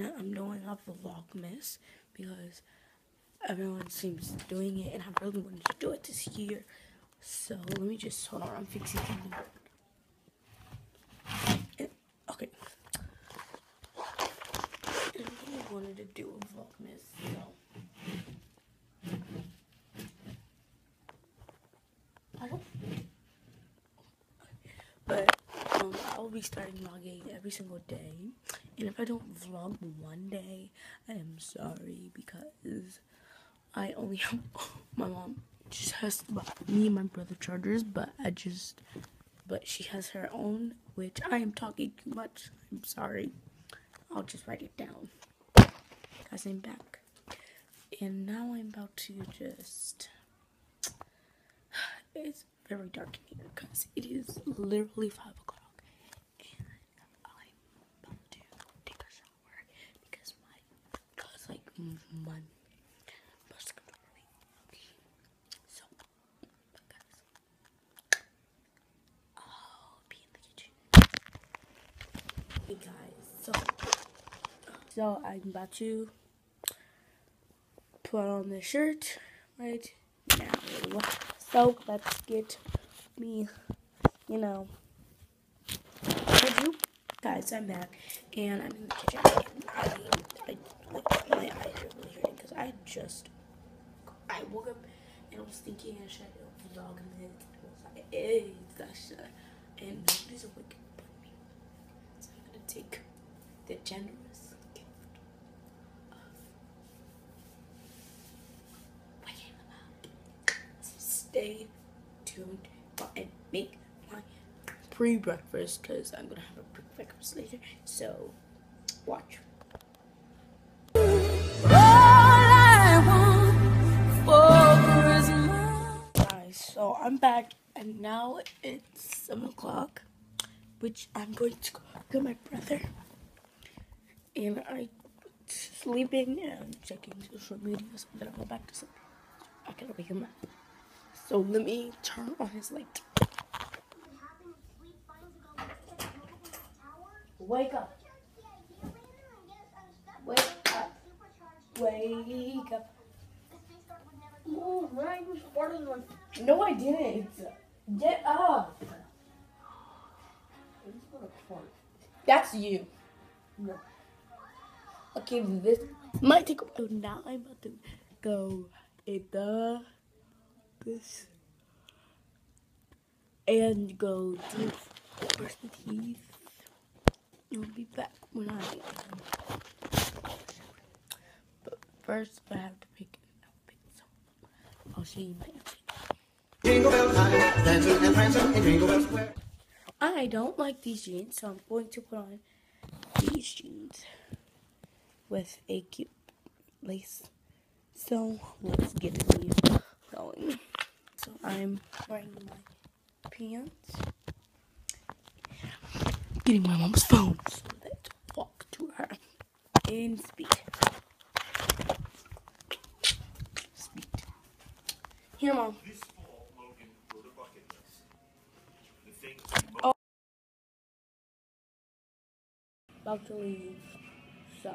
I'm doing the vlogmas because everyone seems doing it and I really wanted to do it this year. So let me just hold on, I'm fixing something. okay. I really wanted to do a vlogmas, so But um, I'll be starting vlogging every single day. And if I don't vlog one day, I am sorry because I only have my mom just has me and my brother chargers, but I just but she has her own, which I am talking too much. I'm sorry. I'll just write it down. Guys, I'm back. And now I'm about to just it's very dark in here because it is literally 5 o'clock and I'm about to take a shower because my, So. Hey guys, so, so I'm about to put on the shirt right now. So let's get me, you know, you guys I'm back and I'm in the kitchen I, I like my eyes are really hurting because I just I woke up and I was thinking I should vlog minute. I was like, hey, gosh, and nobody's awake but me. So I'm gonna take the generous gift of waking them up. Stay tuned and make my pre-breakfast because I'm gonna have a pre-breakfast later. So watch. I'm back and now it's seven o'clock, which I'm going to go get my brother. And I'm sleeping and checking social media, so then gonna go back to sleep. I gotta wake him up. So let me turn on his light. Wake up. Wake up. Wake up. Oh, Ryan, you farted on. No, I didn't. Get up. That's you. No. Okay, this might take a while. Oh, now I'm about to go in the this and go brush my teeth. I'll be back when I But first I have to pick an outfit, so I'll show you my outfit. Jingle bell time, dancing and prancing Square. I don't like these jeans, so I'm going to put on these jeans with a cute lace. So let's get these going. So I'm wearing my pants. Getting my mom's phone so that walk to her in speed. Here, mom. Oh. About to leave. So.